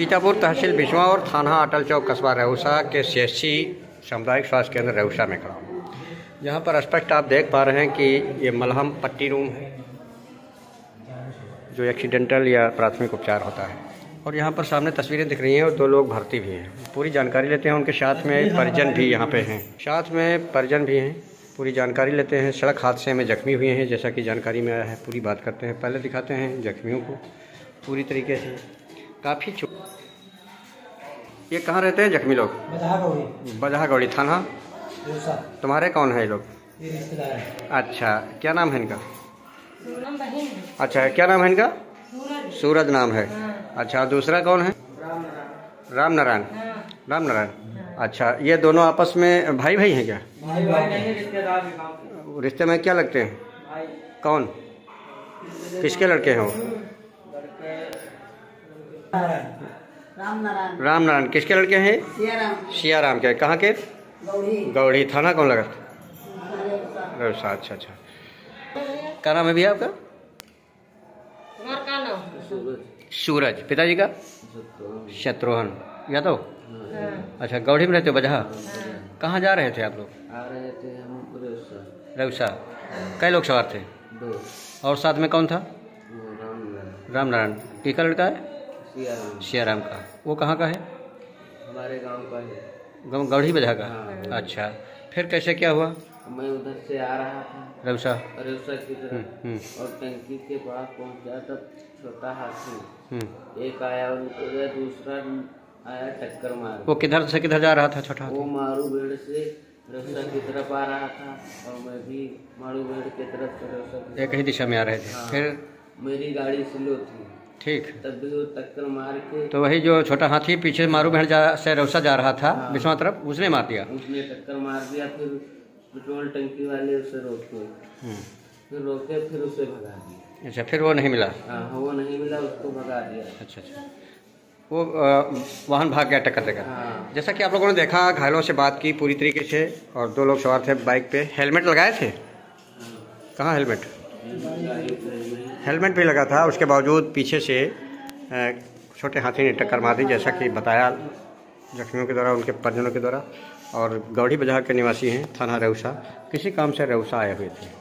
सीतापुर तहसील बिशवा और थाना अटल चौक कस्बा रहुसा के सी सामुदायिक स्वास्थ्य केंद्र रहुसा में खड़ा हूँ। यहाँ पर स्पष्ट आप देख पा रहे हैं कि ये मलहम पट्टी रूम है, जो एक्सीडेंटल या प्राथमिक उपचार होता है। और यहाँ पर सामने तस्वीरें दिख रही हैं और दो लोग भर्ती भी हैं। पूरी जानकारी लेते हैं, उनके साथ में परिजन भी यहाँ पे हैं। साथ में परिजन भी हैं, पूरी जानकारी लेते हैं। सड़क हादसे में जख्मी हुए हैं, जैसा कि जानकारी में आया है, पूरी बात करते हैं। पहले दिखाते हैं जख्मियों को पूरी तरीके से। काफ़ी ये कहाँ रहते हैं जख्मी लोग? बजहा गौड़ी थाना। तुम्हारे कौन है ये लोग? अच्छा क्या नाम है इनका? अच्छा क्या नाम है इनका? सूरज। नाम है। अच्छा दूसरा कौन है? राम नारायण। राम नारायण। अच्छा ये दोनों आपस में भाई भाई हैं। क्या रिश्ते में क्या लगते हैं? कौन? किसके लड़के हैं वो? राम नारायण। राम किसके लड़के हैं? सियाराम। सिया राम के। कहाँ के? गौड़ी थाना कौन लगा? अच्छा अच्छा अच्छा। क्या नाम है भैया आपका? सूरज। पिताजी का? शत्रुघ्न। या तो? अच्छा गौड़ी में रहते हो बजहा? कहाँ जा रहे थे आप लोग? आ रहे थे हम उड़ीसा रविसा कई लोग सवार थे? दो। और साथ में कौन था? वो राम नारायण। राम नारायण। टीका लड़का है? सियाराम का। वो कहाँ का है? हमारे गाँव का है। गौ- गौड़ी बजा का? हाँ। अच्छा। फिर कैसे क्या हुआ? मैं उधर से आ रहा था। रविसा उड़ीसा की हम्म, तरफ़। हम्म, और टंकी के पास पहुँचा तब छोटा हाथी। हम्म। एक आया गया दूसरा आया टक्कर मार। वो किधर से किधर जा रहा था छोटा वो मारू बेड़ से रस्सा की तरफ़ आ रहा था। और मैं भी मारू बेड़ की तरफ़ से रस्सा एक ही दिशा में आ रहे थे। हाँ। फिर? मेरी गाड़ी स्लो थी। ठीक। तब भी वो टक्कर मार के तो वही जो छोटा हाथी पीछे मारू भेड़ जा से रौसा जा रहा था हाँ। बिस्वा तरफ़ उसने मार दिया। उसने टक्कर मार दिया फिर पेट्रोल टंकी वाले उसे रोके हम्म। फिर रोके फिर उसे भगा दिया अच्छा फिर वो नहीं मिला? हाँ वो नहीं मिला उसको भगा दिया। अच्छा अच्छा। वो वाहन भाग गया टक्कर देकर। हाँ। जैसा कि आप लोगों ने देखा घायलों से बात की पूरी तरीके से और दो लोग सवार थे बाइक पे। हेलमेट लगाए थे? कहाँ हेलमेट? हेलमेट भी लगा था, उसके बावजूद पीछे से छोटे हाथी ने टक्कर मार दी, जैसा कि बताया जख्मियों के द्वारा, उनके परिजनों के द्वारा। और गौड़ी बाज़ार के निवासी हैं, थाना रेउसा किसी काम से रेउसा आए हुए थे।